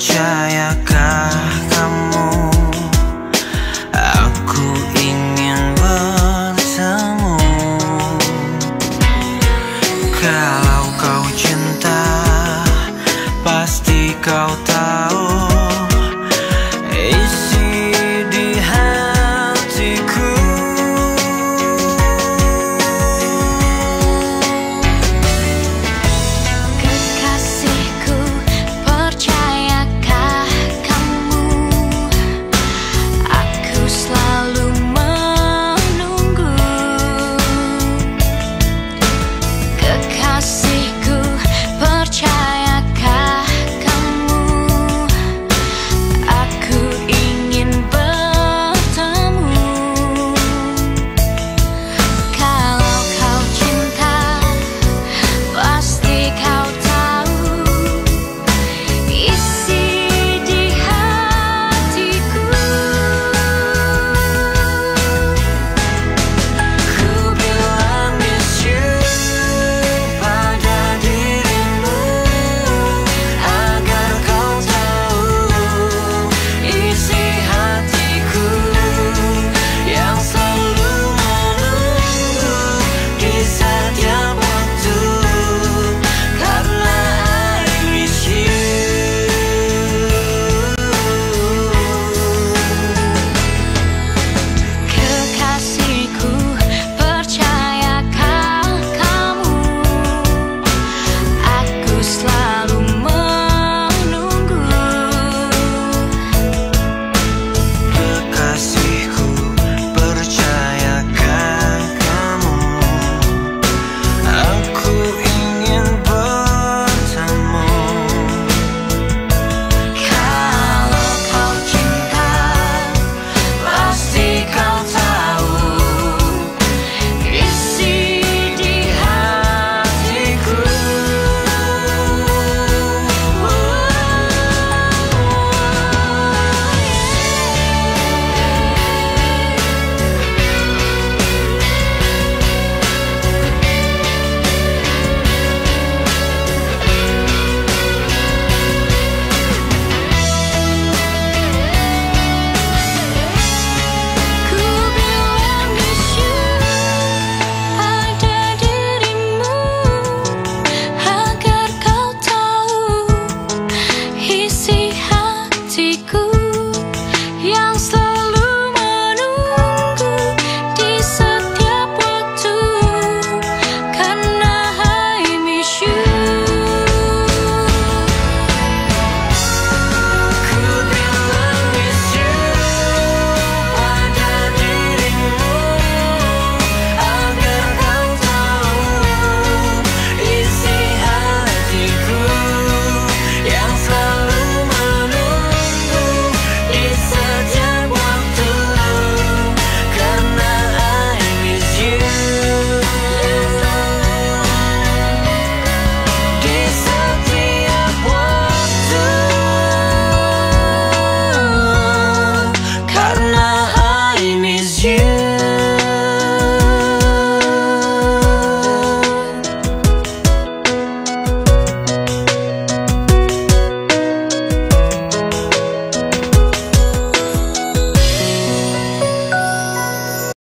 Percayakah kamu? Aku ingin bertemu. Kalau kau cinta Pasti kau tahu